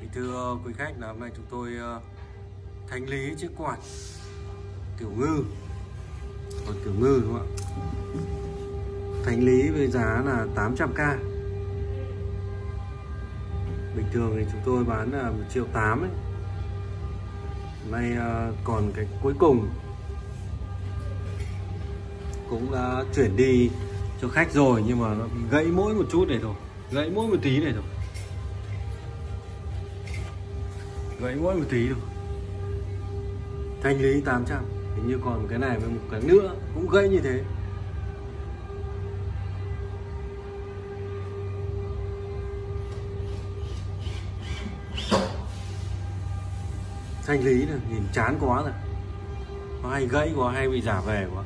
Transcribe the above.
Thì thưa quý khách, là hôm nay chúng tôi ờ, thanh lý chiếc quạt tiểu ngư. Quạt tiểu ngư, đúng không ạ? Thanh lý với giá là 800k bình thường thì chúng tôi bán là 1 triệu 8 ấy. Hôm nay ờ, còn cái cuối cùng cũng đã chuyển đi cho khách rồi, nhưng mà nó gãy mỗi một chút này thôi. Gãy mỗi một tí này thôi. Gãy mỗi một tí thôi. Thanh lý 800 hình như còn cái này với một cái nữa cũng gãy như thế. Thanh lý này, nhìn chán quá rồi. Nó hay gãy quá, hay bị giả về quá.